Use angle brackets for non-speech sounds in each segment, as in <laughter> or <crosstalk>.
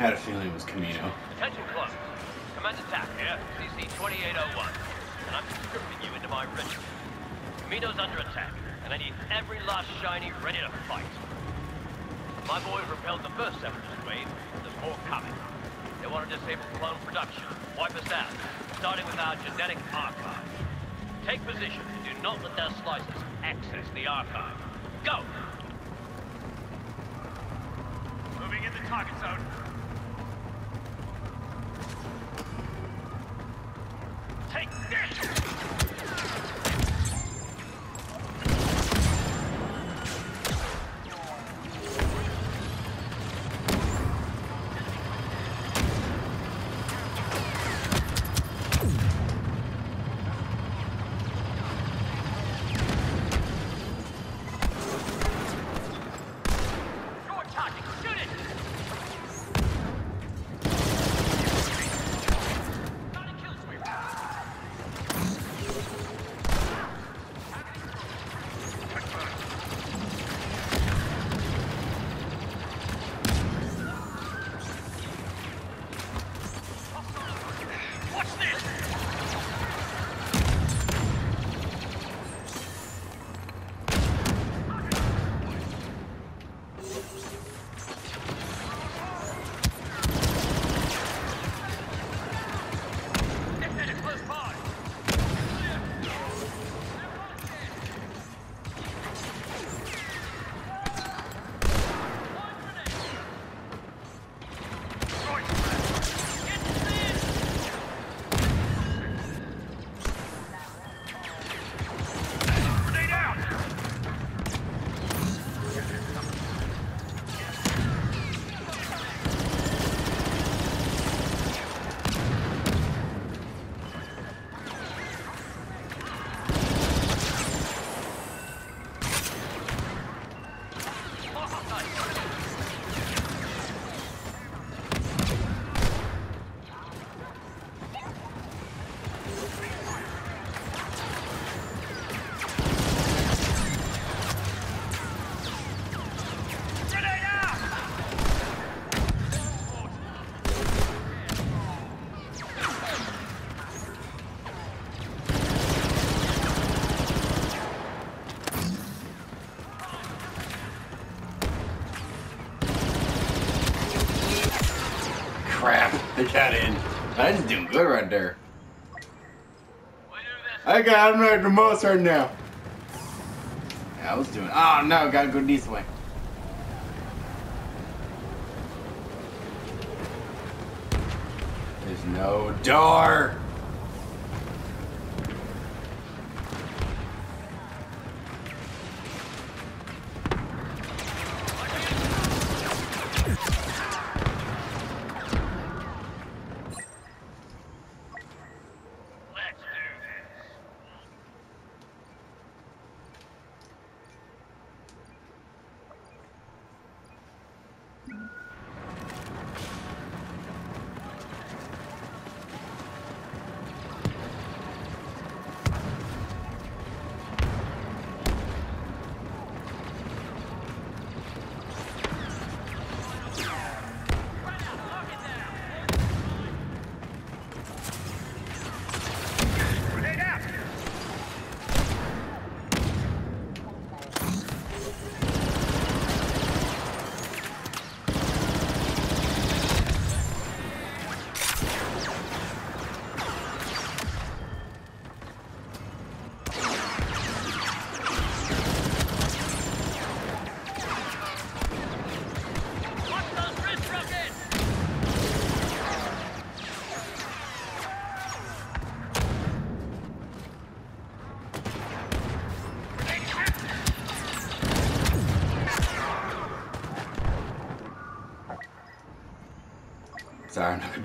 had a feeling it was Kamino. Attention close. Command attack here, CC-2801. And I'm conscripting you into my regiment. Kamino's under attack, and I need every last shiny ready to fight. My boys repelled the first separatist wave, but there's more coming. They want to disable clone production, wipe us out, starting with our genetic archive. Take position and do not let their slices access the archive. Go! Moving in the target zone. スタジオに。Crap, <laughs> I got in. I was doing good right there. We do this. I got, I'm not the most right now. Yeah, I was doing, oh no, gotta go this way. There's no door. Sorry, I'm not gonna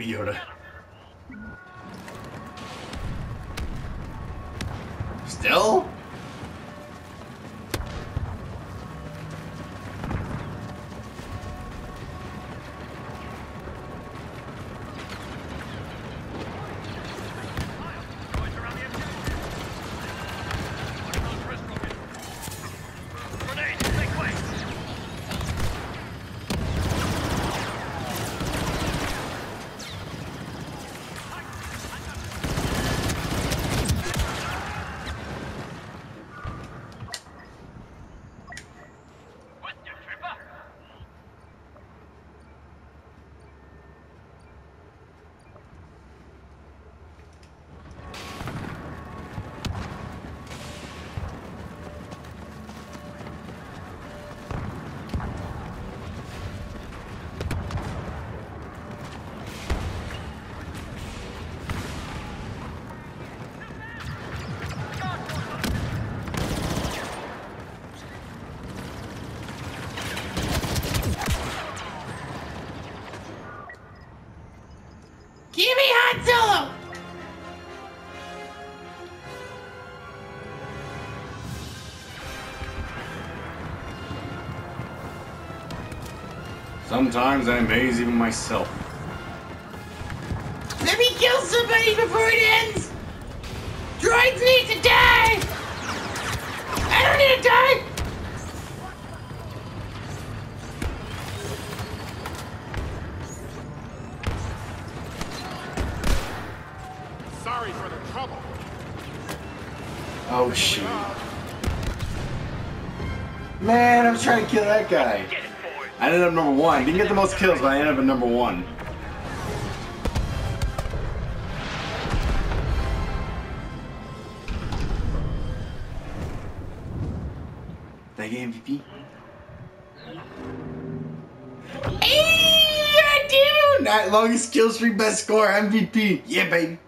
Give me Han Solo! Sometimes I amaze even myself. Let me kill somebody before it ends! Droids need to die! I don't need to die! Oh shoot. Man, I was trying to kill that guy. Get it, boys. I ended up number one. Didn't get the most kills, but I ended up at number one. Did I get MVP? Hey, I do! Not longest kill streak, best score, MVP. Yeah, baby.